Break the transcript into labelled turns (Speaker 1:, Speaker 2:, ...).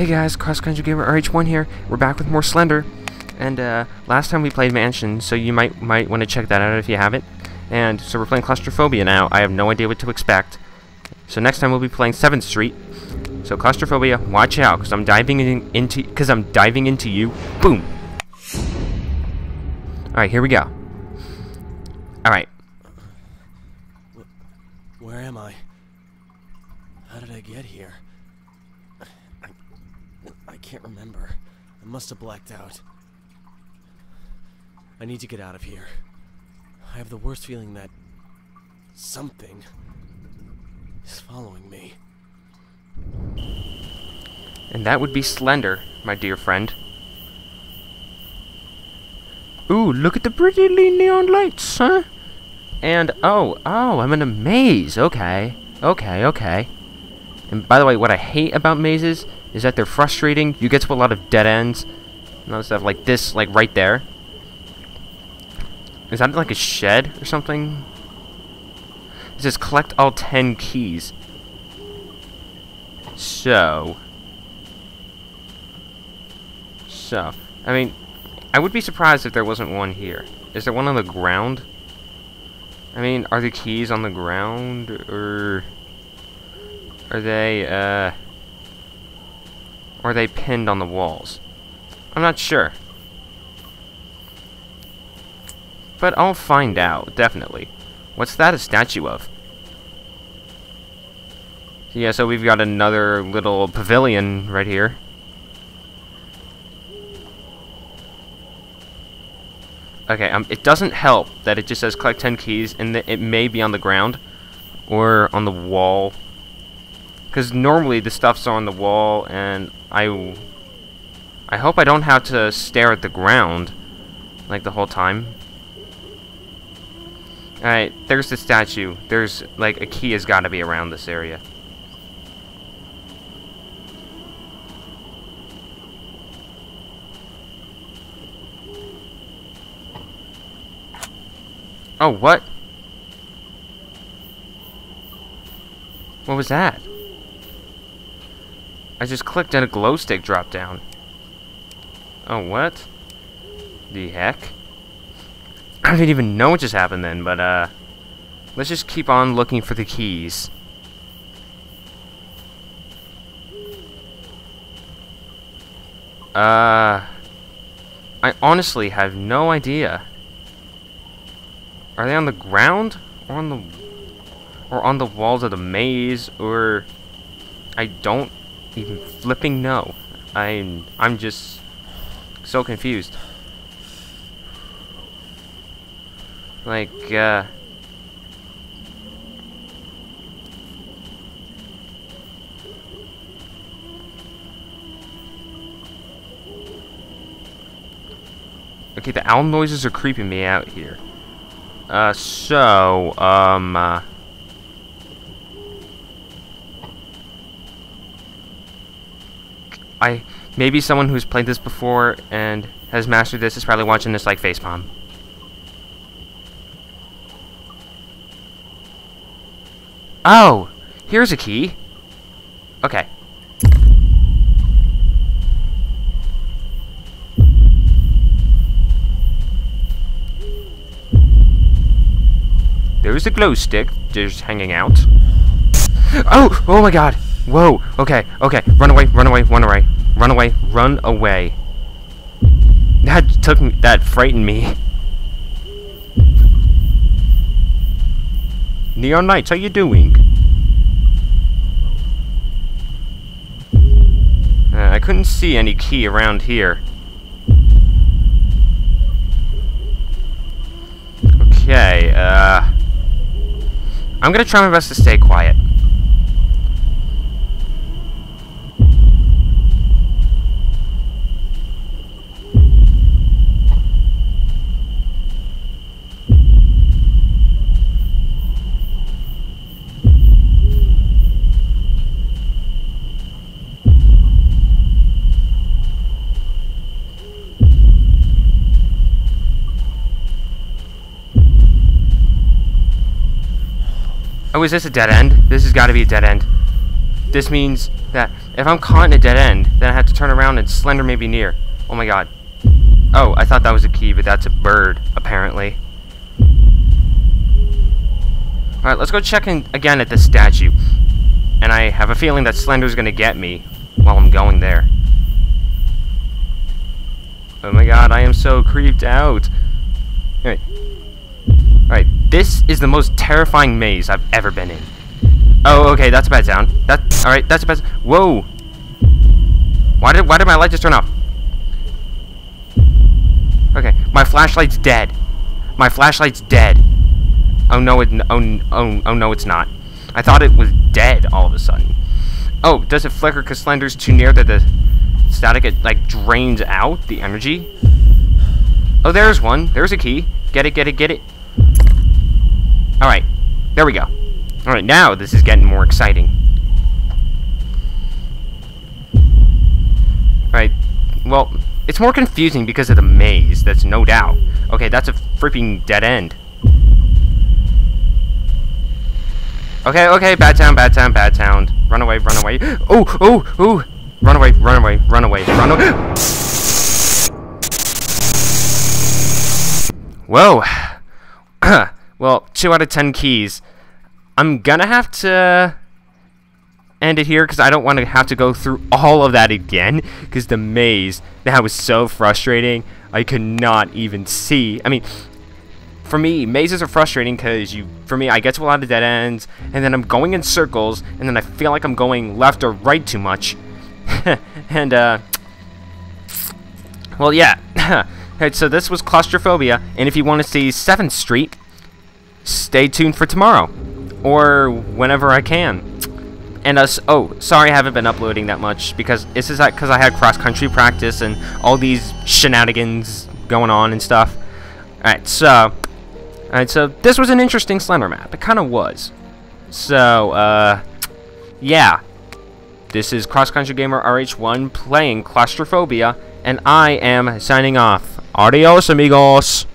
Speaker 1: Hey guys, Cross Country Gamer RH1 here. We're back with more Slender. And uh, last time we played Mansion, so you might might want to check that out if you haven't. And so we're playing Claustrophobia now. I have no idea what to expect. So next time we'll be playing 7th Street. So Claustrophobia, watch out, because I'm diving in, into because I'm diving into you. Boom. All right, here we go. All right.
Speaker 2: Where am I? How did I get here? I, can't remember. I must have blacked out. I need to get out of here. I have the worst feeling that something is following me.
Speaker 1: And that would be Slender, my dear friend. Ooh, look at the pretty neon lights, huh? And, oh, oh, I'm in a maze. Okay, okay, okay. And by the way, what I hate about mazes is that they're frustrating. You get to a lot of dead ends. And other stuff like this, like right there. Is that like a shed or something? It says collect all 10 keys. So. So. I mean, I would be surprised if there wasn't one here. Is there one on the ground? I mean, are the keys on the ground, or are they, uh, or are they pinned on the walls? I'm not sure. But I'll find out, definitely. What's that a statue of? Yeah, so we've got another little pavilion right here. Okay, um, it doesn't help that it just says collect 10 keys and that it may be on the ground or on the wall. Because normally the stuff's on the wall and I... I hope I don't have to stare at the ground like the whole time. Alright, there's the statue. There's, like, a key has got to be around this area. Oh, what? What was that? I just clicked and a glow stick dropped down. Oh, what? The heck? I didn't even know what just happened then, but, uh... Let's just keep on looking for the keys. Uh... I honestly have no idea. Are they on the ground? Or on the... Or on the walls of the maze? Or... I don't even flipping know. I'm... I'm just... So confused. Like, uh... Okay, the owl noises are creeping me out here. Uh, so, um, uh, I, maybe someone who's played this before and has mastered this is probably watching this like facepalm. Oh, here's a key. Okay. There's a glow stick just hanging out. Oh! Oh my god! Whoa! Okay, okay. Run away, run away, run away. Run away, run away. That took me, that frightened me. Neon Knights, how you doing? Uh, I couldn't see any key around here. Okay, uh... I'm gonna try my best to stay quiet. Oh, is this a dead end? This has got to be a dead end. this means that if I'm caught in a dead end, then I have to turn around and Slender may be near. Oh my god. Oh, I thought that was a key, but that's a bird, apparently. Alright, let's go check in again at the statue. And I have a feeling that Slender's gonna get me while I'm going there. Oh my god, I am so creeped out. Alright. Alright, this is the most terrifying maze I've ever been in. Oh, okay, that's a bad sound. That, alright, that's a bad Whoa! Why did, why did my light just turn off? Okay, my flashlight's dead. My flashlight's dead. Oh no, it, oh, oh, oh no, it's not. I thought it was dead all of a sudden. Oh, does it flicker because Slender's too near that the static, it, like, drains out the energy? Oh, there's one. There's a key. Get it, get it, get it. Alright, there we go. Alright, now this is getting more exciting. Alright, well, it's more confusing because of the maze, that's no doubt. Okay, that's a freaking dead end. Okay, okay, bad town, bad town, bad town. Run away, run away. Oh, oh, oh! Run away, run away, run away, run away. Whoa. well, 2 out of 10 keys. I'm gonna have to end it here because I don't want to have to go through all of that again because the maze, that was so frustrating. I could not even see. I mean, for me, mazes are frustrating because you, for me, I get to a lot of dead ends, and then I'm going in circles, and then I feel like I'm going left or right too much. and, uh, well, yeah. Alright, so this was Claustrophobia, and if you want to see 7th Street, stay tuned for tomorrow, or whenever I can. And us, oh, sorry I haven't been uploading that much, because this is because I had cross-country practice and all these shenanigans going on and stuff. Alright, so, Alright, so this was an interesting Slender map. It kind of was. So, uh, yeah. This is Cross Country Gamer RH1 playing Claustrophobia, and I am signing off. Adios, amigos!